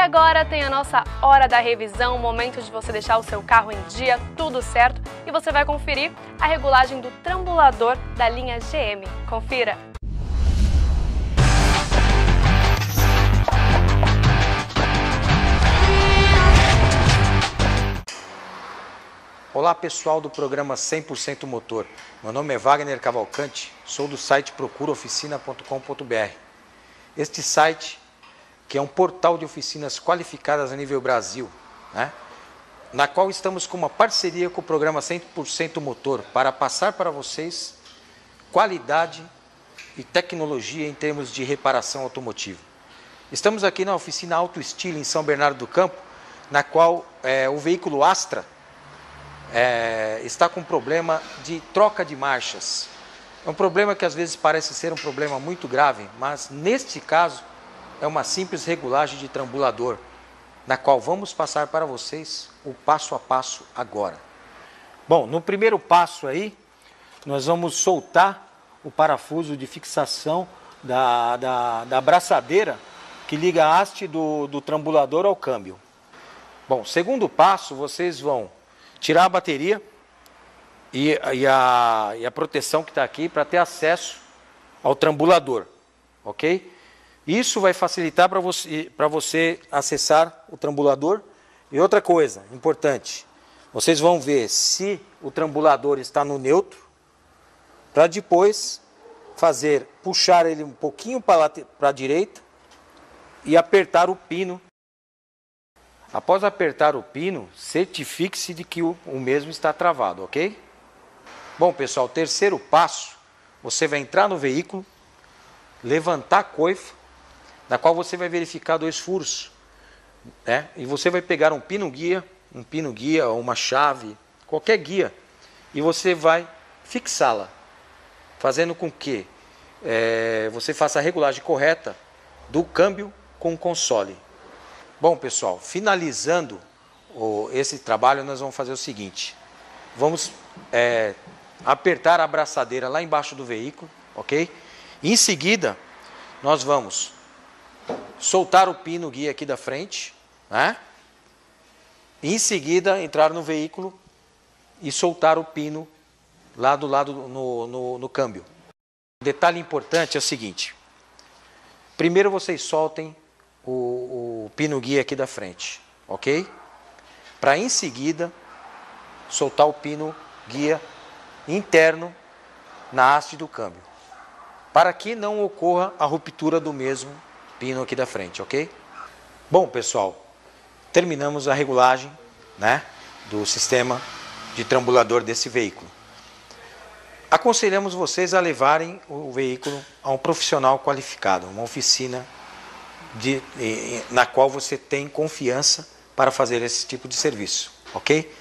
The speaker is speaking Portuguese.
agora tem a nossa hora da revisão, momento de você deixar o seu carro em dia, tudo certo, e você vai conferir a regulagem do trambulador da linha GM. Confira! Olá pessoal do programa 100% Motor. Meu nome é Wagner Cavalcante, sou do site procuraoficina.com.br. Este site, que é um portal de oficinas qualificadas a nível Brasil, né? na qual estamos com uma parceria com o programa 100% Motor para passar para vocês qualidade e tecnologia em termos de reparação automotiva. Estamos aqui na oficina Auto Estilo em São Bernardo do Campo, na qual é, o veículo Astra é, está com problema de troca de marchas. É um problema que às vezes parece ser um problema muito grave, mas neste caso é uma simples regulagem de trambulador, na qual vamos passar para vocês o passo a passo agora. Bom, no primeiro passo aí, nós vamos soltar o parafuso de fixação da, da, da abraçadeira que liga a haste do, do trambulador ao câmbio. Bom, segundo passo, vocês vão tirar a bateria e, e, a, e a proteção que está aqui para ter acesso ao trambulador, ok? Isso vai facilitar para você, você acessar o trambulador. E outra coisa importante, vocês vão ver se o trambulador está no neutro, para depois fazer, puxar ele um pouquinho para a direita e apertar o pino Após apertar o pino, certifique-se de que o, o mesmo está travado, ok? Bom, pessoal, terceiro passo, você vai entrar no veículo, levantar a coifa, na qual você vai verificar dois furos, né? E você vai pegar um pino guia, um pino guia ou uma chave, qualquer guia, e você vai fixá-la, fazendo com que é, você faça a regulagem correta do câmbio com o console. Bom, pessoal, finalizando o, esse trabalho, nós vamos fazer o seguinte. Vamos é, apertar a abraçadeira lá embaixo do veículo, ok? Em seguida, nós vamos soltar o pino guia aqui da frente, né? em seguida, entrar no veículo e soltar o pino lá do lado no, no, no câmbio. detalhe importante é o seguinte. Primeiro vocês soltem o, o pino guia aqui da frente, ok? Para em seguida soltar o pino guia interno na haste do câmbio, para que não ocorra a ruptura do mesmo pino aqui da frente, ok? Bom, pessoal, terminamos a regulagem né, do sistema de trambulador desse veículo. Aconselhamos vocês a levarem o veículo a um profissional qualificado, uma oficina de, na qual você tem confiança para fazer esse tipo de serviço, ok?